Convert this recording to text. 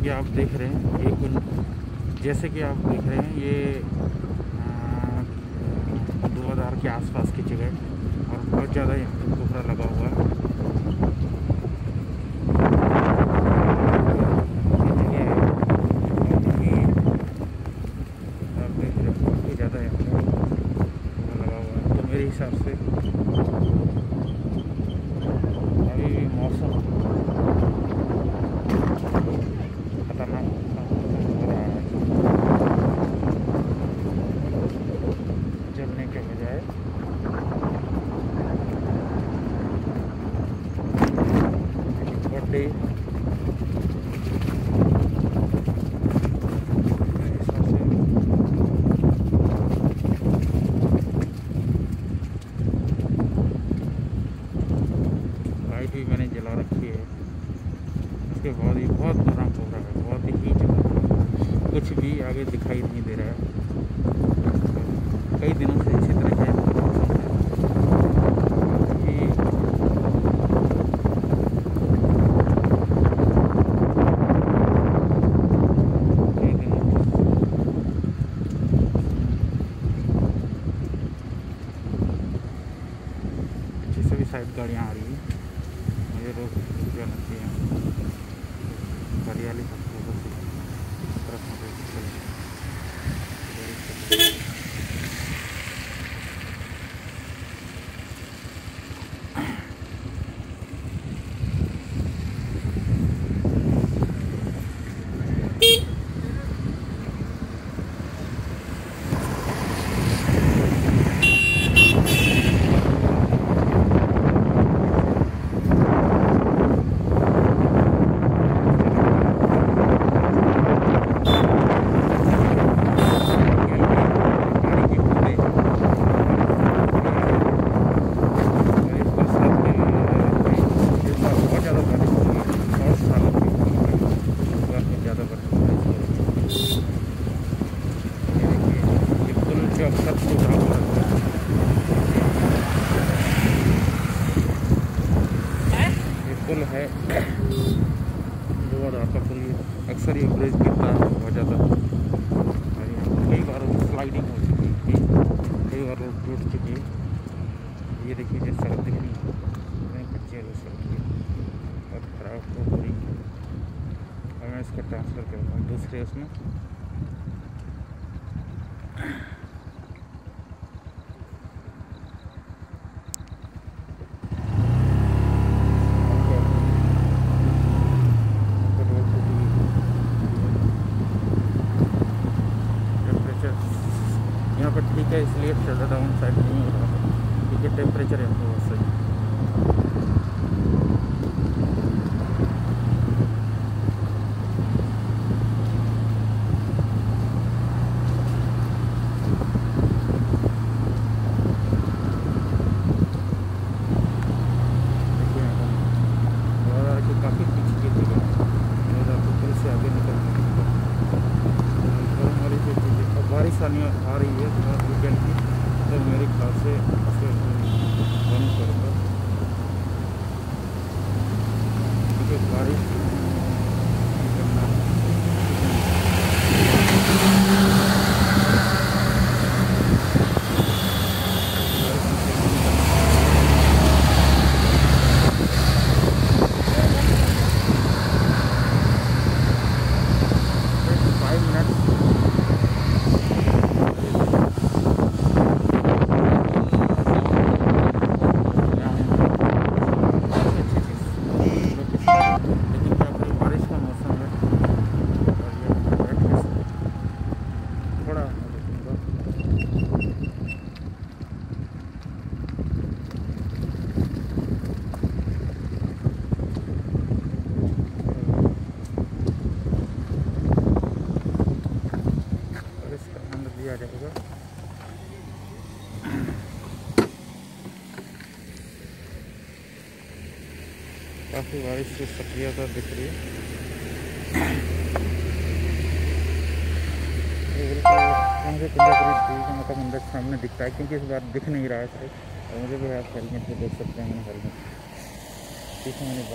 कि आप देख रहे हैं, ये कुछ जैसे कि आप देख रहे हैं, ये दो हज़ार के आसपास की जगह और बहुत ज़्यादा यहाँ पर कोहरा लगा हुआ है, बहुत ही ज़्यादा यहाँ पे कोहरा लगा हुआ है। तो मेरे हिसाब से अभी भी मौसम खतरनाक मौसम हो रहा है जलने के बजाय बर्थडे लाइट भी मैंने जला रखी है। उसके बाद ये बहुत बुरा हो रहा है, बहुत ही जला कुछ भी आगे दिखाई नहीं दे रहा है। कई दिनों से इसी तरह का मौसम है ये कई दिनों पीछे से भी साइड गाड़ियाँ आ रही हैं मुझे रोक रुक जाना चाहिए हरियाली का फ़ोटो से इस तरफ़ मुझे चल गाड़ी चल रही है। गाड़ी की पूरे और इस बरसात में इस बार बहुत ज़्यादा बारिश हो रही है और सालों की इस बार में ज़्यादा बारिश हो रही है ये देखिए अक्सर टूटा है। ये पुल है जो का पुल अक्सर ये ब्रिज गिरता है बहुत ज़्यादा कई बार स्लाइडिंग हो चुकी है कई बार रोड टूट चुकी है ये देखिए जो सड़क दिख रही है कच्ची वो सड़क बहुत खराब हो रही है और मैं इसको ट्रांसफ़र करता हूँ दूसरे उसमें टेम्परेचर यहाँ पर ठीक है इसलिए शटर डाउन साइड नहीं हो रहा है क्योंकि टेम्परेचर पर बहुत सही है है है बारिश आ रही है थोड़ा वीकेंड की तो मेरे ख्याल से इसे बंद करूँगा क्योंकि बारिश करना फाइव मिनट्स लेकिन क्या करें बारिश का मौसम है और ये बैठ के थोड़ा। लिया जाएगा। काफ़ी बारिश की सक्रियता दिख रही है ये बिल्कुल मुझे पंद्रह करीब ठीक है मतलब अंदर सामने दिखता है, क्योंकि इस बार दिख नहीं रहा है। सर और मुझे भी आप हेलमेट में देख सकते हैं हेलमेट। पीछे मैंने